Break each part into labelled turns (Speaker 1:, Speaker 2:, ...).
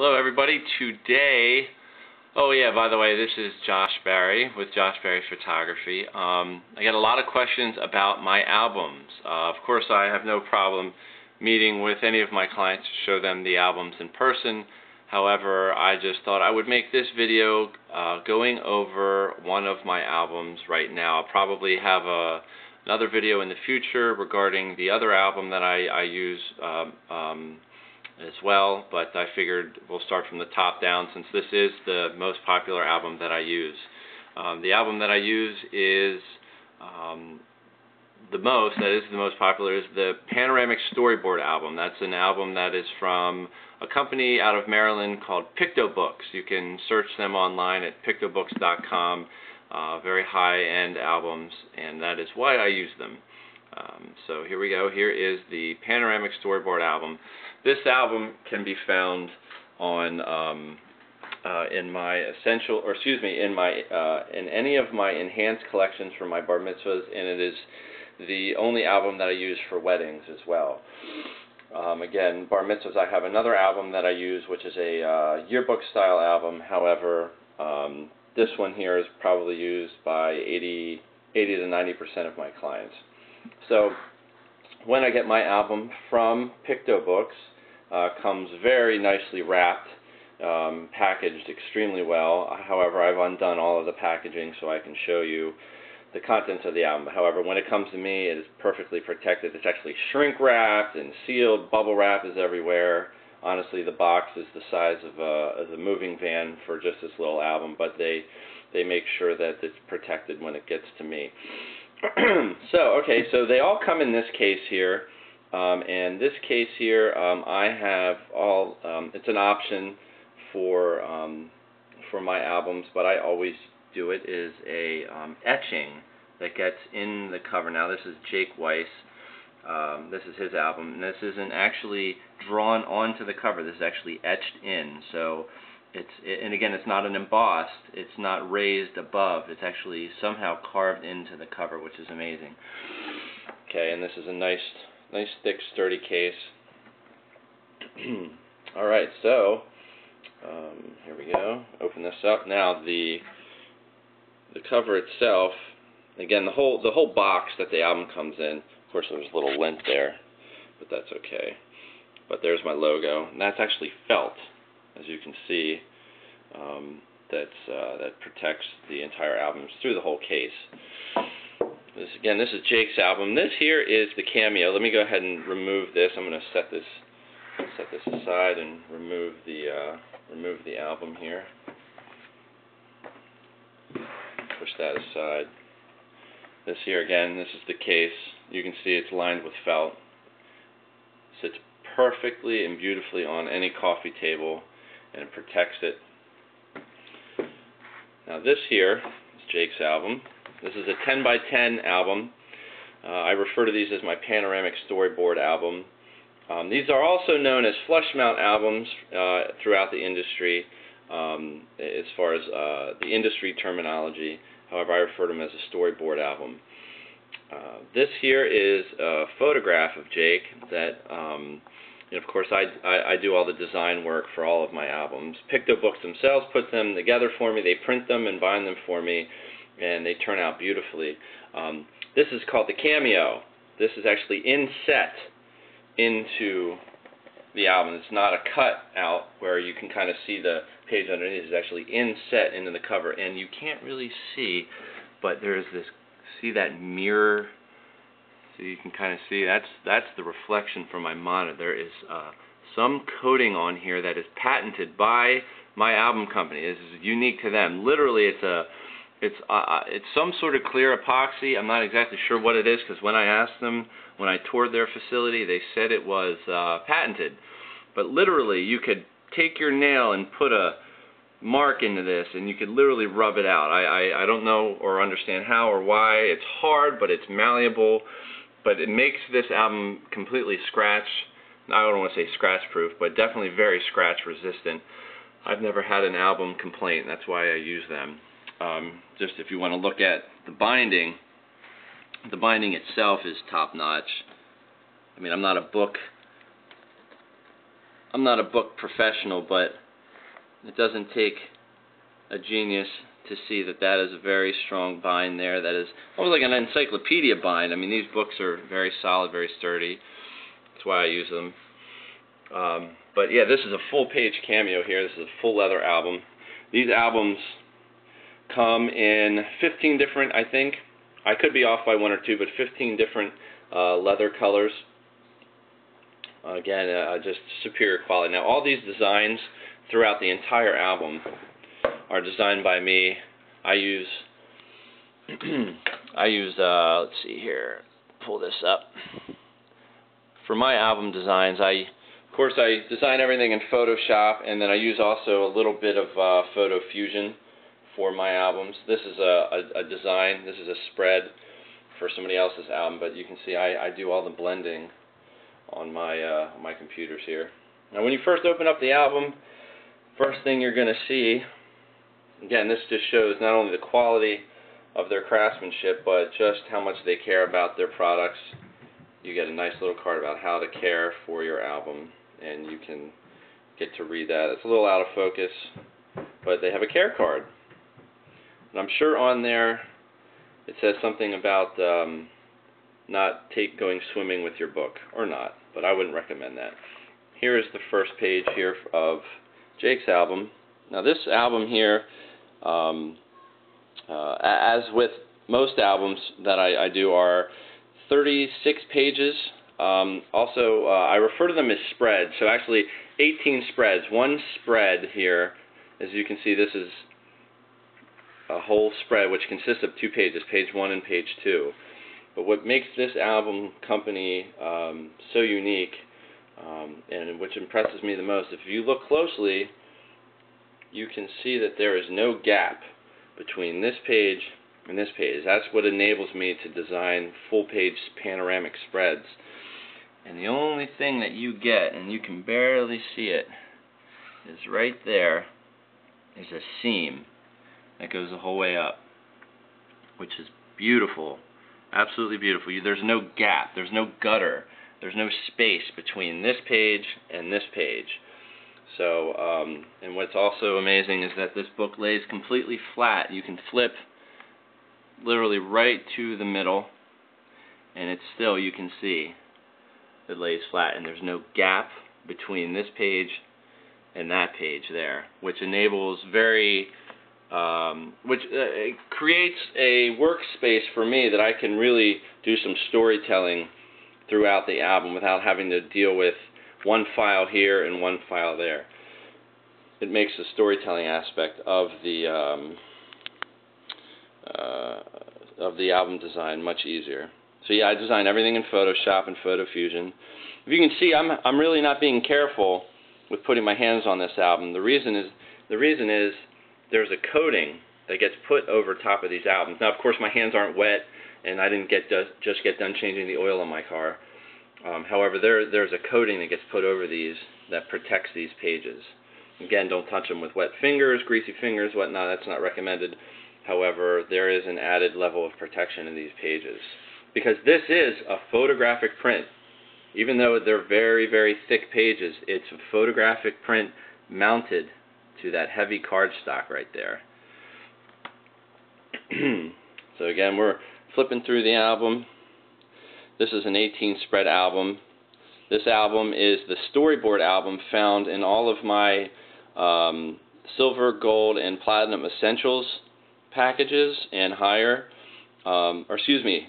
Speaker 1: Hello everybody, today, oh yeah, by the way, this is Josh Barry with Josh Barry Photography. Um, I get a lot of questions about my albums. Uh, of course, I have no problem meeting with any of my clients to show them the albums in person. However, I just thought I would make this video uh, going over one of my albums right now. I'll probably have a, another video in the future regarding the other album that I, I use um, um, as well, but I figured we'll start from the top down since this is the most popular album that I use. Um, the album that I use is um, the most, that is the most popular, is the Panoramic Storyboard album. That's an album that is from a company out of Maryland called Pictobooks. You can search them online at pictobooks.com. Uh, very high-end albums, and that is why I use them. Um, so here we go. Here is the Panoramic Storyboard album. This album can be found on um, uh, in my essential, or excuse me, in my uh, in any of my enhanced collections for my bar mitzvahs, and it is the only album that I use for weddings as well. Um, again, bar mitzvahs, I have another album that I use, which is a uh, yearbook style album. However, um, this one here is probably used by 80, 80 to 90 percent of my clients. So when I get my album from Pictobooks, uh, comes very nicely wrapped, um, packaged extremely well. However, I've undone all of the packaging so I can show you the contents of the album. However, when it comes to me, it is perfectly protected. It's actually shrink wrapped and sealed. Bubble wrap is everywhere. Honestly, the box is the size of a, of a moving van for just this little album, but they they make sure that it's protected when it gets to me. so, okay, so they all come in this case here. Um, and this case here, um, I have all, um, it's an option for, um, for my albums, but I always do it is a um, etching that gets in the cover. Now this is Jake Weiss. Um, this is his album, and this isn't actually drawn onto the cover. This is actually etched in. So it's and again, it's not an embossed. It's not raised above. It's actually somehow carved into the cover, which is amazing. Okay, and this is a nice, nice thick, sturdy case. All right, so um, here we go. Open this up. Now the the cover itself. Again, the whole the whole box that the album comes in. Of course, there's a little lint there, but that's okay. But there's my logo, and that's actually felt as you can see, um, that's, uh, that protects the entire album through the whole case. This, again, this is Jake's album. This here is the cameo. Let me go ahead and remove this. I'm going to set this set this aside and remove the uh, remove the album here. Push that aside. This here again, this is the case. You can see it's lined with felt. Sits perfectly and beautifully on any coffee table and it protects it. Now this here is Jake's album. This is a 10 by 10 album. Uh, I refer to these as my panoramic storyboard album. Um, these are also known as flush mount albums uh, throughout the industry um, as far as uh, the industry terminology. However, I refer to them as a storyboard album. Uh, this here is a photograph of Jake that um, and of course, I, I, I, do all the design work for all of my albums. Pictobooks themselves put them together for me. They print them and bind them for me, and they turn out beautifully. Um, this is called the Cameo. This is actually inset into the album. It's not a cut out where you can kind of see the page underneath. It's actually inset into the cover, and you can't really see, but there's this, see that mirror so you can kind of see that's that's the reflection from my monitor. There is uh, some coating on here that is patented by my album company. This is unique to them. Literally, it's a it's uh, uh it's some sort of clear epoxy. I'm not exactly sure what it is because when I asked them when I toured their facility, they said it was uh, patented. But literally, you could take your nail and put a mark into this and you could literally rub it out. I, I, I don't know or understand how or why. It's hard, but it's malleable but it makes this album completely scratch. I don't want to say scratch proof, but definitely very scratch resistant. I've never had an album complaint. That's why I use them. Um, just if you want to look at the binding, the binding itself is top notch. I mean, I'm not a book. I'm not a book professional, but it doesn't take a genius to see that that is a very strong bind there. That is almost like an encyclopedia bind. I mean, these books are very solid, very sturdy. That's why I use them. Um, but yeah, this is a full page cameo here. This is a full leather album. These albums come in 15 different, I think. I could be off by one or two, but 15 different uh, leather colors. again, uh, just superior quality. Now, all these designs throughout the entire album are designed by me. I use I use uh, let's see here, pull this up. For my album designs, I of course I design everything in Photoshop, and then I use also a little bit of uh, Photo Fusion for my albums. This is a, a, a, design. This is a spread for somebody else's album, but you can see I, I do all the blending on my uh, my computers here. Now, when you first open up the album, first thing you're going to see again, this just shows not only the quality of their craftsmanship, but just how much they care about their products. You get a nice little card about how to care for your album, and you can get to read that. It's a little out of focus, but they have a care card. And I'm sure on there it says something about um, not take going swimming with your book, or not, but I wouldn't recommend that. Here is the first page here of Jake's album. Now this album here um, uh, as with most albums that I, I, do, are 36 pages. Um, also, uh, I refer to them as spreads. So actually, 18 spreads. One spread here, as you can see, this is a whole spread which consists of two pages, page one and page two. But what makes this album company um, so unique, um, and which impresses me the most, if you look closely, you can see that there is no gap between this page and this page. That's what enables me to design full page panoramic spreads. And the only thing that you get, and you can barely see it, is right there is a seam that goes the whole way up, which is beautiful, absolutely beautiful. There's no gap, there's no gutter, there's no space between this page and this page. So, um, and what's also amazing is that this book lays completely flat. You can flip literally right to the middle, and it's still, you can see, it lays flat, and there's no gap between this page and that page there, which enables very, um, which uh, creates a workspace for me that I can really do some storytelling throughout the album without having to deal with one file here and one file there. It makes the storytelling aspect of the um, uh, of the album design much easier. So yeah, I design everything in Photoshop and FotoFusion. If you can see, I'm I'm really not being careful with putting my hands on this album. The reason is the reason is there's a coating that gets put over top of these albums. Now, of course, my hands aren't wet, and I didn't get just get done changing the oil on my car. Um, however, there there's a coating that gets put over these that protects these pages. Again, don't touch them with wet fingers, greasy fingers, whatnot. That's not recommended. However, there is an added level of protection in these pages because this is a photographic print. Even though they're very, very thick pages, it's a photographic print mounted to that heavy cardstock right there. so again, we're flipping through the album. This is an 18 spread album. This album is the storyboard album found in all of my um, silver, gold, and platinum essentials packages and higher. Um, or excuse me,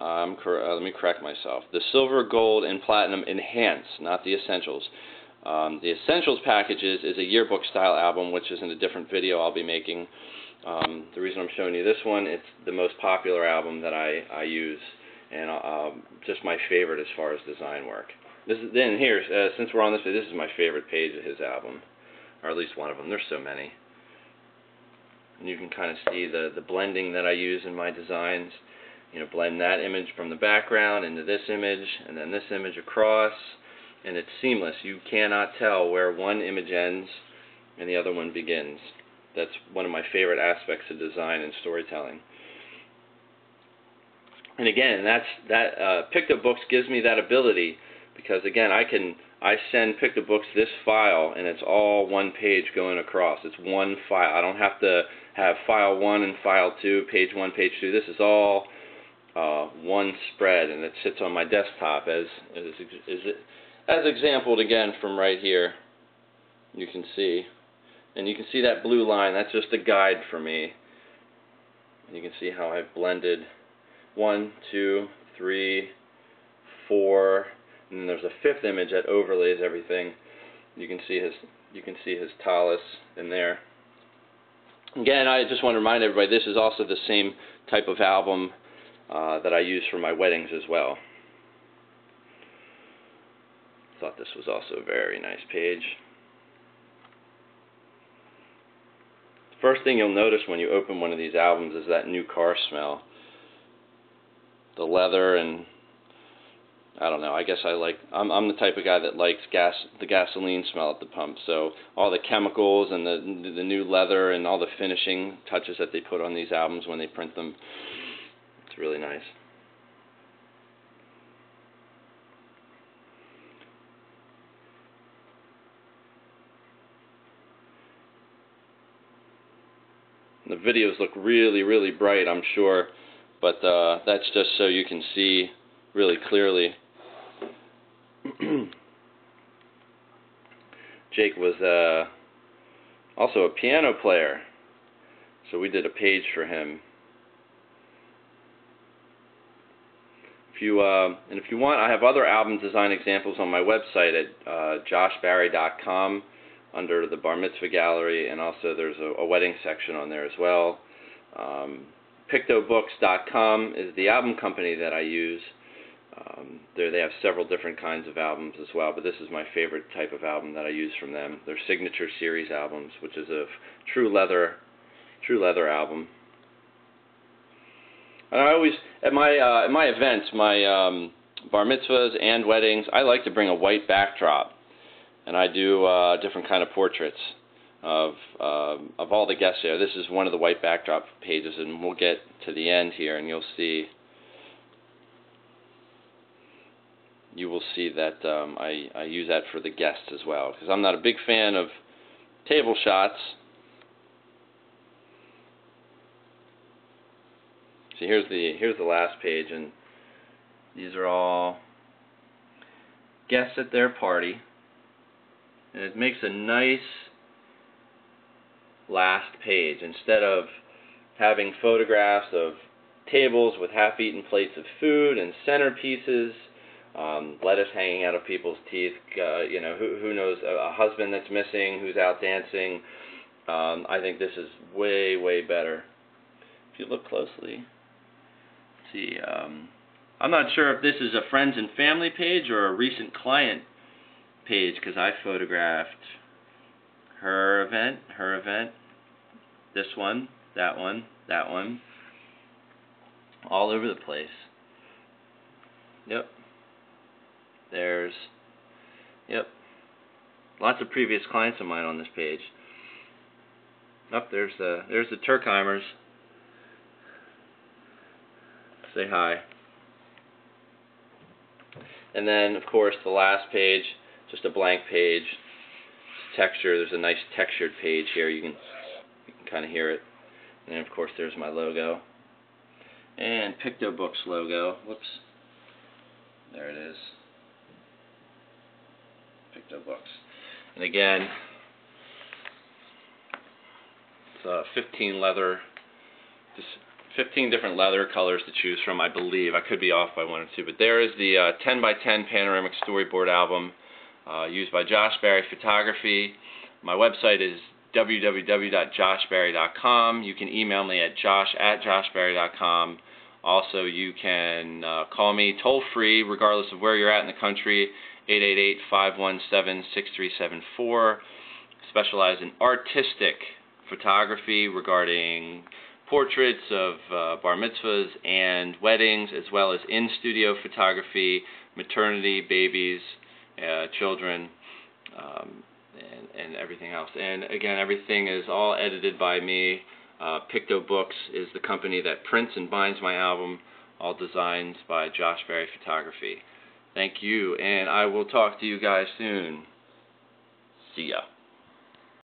Speaker 1: uh, let me correct myself. The silver, gold, and platinum enhance, not the essentials. Um, the essentials packages is a yearbook style album, which is in a different video I'll be making. Um, the reason I'm showing you this one, it's the most popular album that I, I use and um, just my favorite as far as design work. This is, then here, uh, since we're on this, this is my favorite page of his album, or at least one of them. There's so many. And you can kind of see the the blending that I use in my designs. You know, blend that image from the background into this image, and then this image across, and it's seamless. You cannot tell where one image ends and the other one begins. That's one of my favorite aspects of design and storytelling and again, that's that uh, Pictobooks gives me that ability because again, I can I send Pictobooks this file, and it's all one page going across. It's one file. I don't have to have file one and file two, page one, page two. This is all uh, one spread, and it sits on my desktop as as, as, as exampled again from right here. You can see, and you can see that blue line. That's just a guide for me. And you can see how I've blended one, two, three, four and then there's a fifth image that overlays everything. You can see his you can see his tallis in there. Again, I just want to remind everybody this is also the same type of album uh, that I use for my weddings as well. Thought this was also a very nice page. First thing you'll notice when you open one of these albums is that new car smell. The leather and I don't know. I guess I like. I'm I'm the type of guy that likes gas, the gasoline smell at the pump. So all the chemicals and the the new leather and all the finishing touches that they put on these albums when they print them, it's really nice. The videos look really, really bright, I'm sure, but uh, that's just so you can see really clearly. Jake was uh, also a piano player, so we did a page for him. If you uh, and if you want, I have other album design examples on my website at uh, joshbarry.com under the Bar Mitzvah Gallery, and also there's a, a wedding section on there as well. Um, Pictobooks.com is the album company that I use. Um, there they have several different kinds of albums as well, but this is my favorite type of album that I use from them. Their signature series albums, which is a true leather, true leather album. And I always at my uh, at my events, my um, bar mitzvahs and weddings, I like to bring a white backdrop, and I do uh, different kind of portraits of uh, of all the guests there. This is one of the white backdrop pages, and we'll get to the end here, and you'll see you will see that um, I, I use that for the guests as well because I'm not a big fan of table shots. See here's the here's the last page and these are all guests at their party and it makes a nice last page instead of having photographs of tables with half-eaten plates of food and centerpieces um, lettuce hanging out of people's teeth. Uh, you know, who who knows a, a husband that's missing, who's out dancing. Um, I think this is way way better. If you look closely, see. Um, I'm not sure if this is a friends and family page or a recent client page because I photographed her event, her event, this one, that one, that one, all over the place. Yep. There's, yep, lots of previous clients of mine on this page. Up oh, there's the there's the Turkheimers. Say hi. And then of course the last page, just a blank page. Texture. There's a nice textured page here. You can kind of hear it. And then of course there's my logo. And PictoBooks logo. Whoops. There it is. Pictobooks. And again, it's uh, 15 leather, just 15 different leather colors to choose from, I believe. I could be off by one or two, but there is the uh, 10 by 10 panoramic storyboard album uh, used by Josh Barry Photography. My website is www.joshbarry.com. You can email me at josh at joshbarry.com. Also, you can uh, call me toll free, regardless of where you're at in the country, 888-517-6374. Specialize in artistic photography regarding portraits of uh, bar mitzvahs and weddings, as well as in-studio photography, maternity, babies, uh, children, um, and, everything else. And again, everything is all edited by me. Uh, Pictobooks is the company that prints and binds my album, all designs by Josh Barry Photography. Thank you, and I will talk to you guys soon. See ya.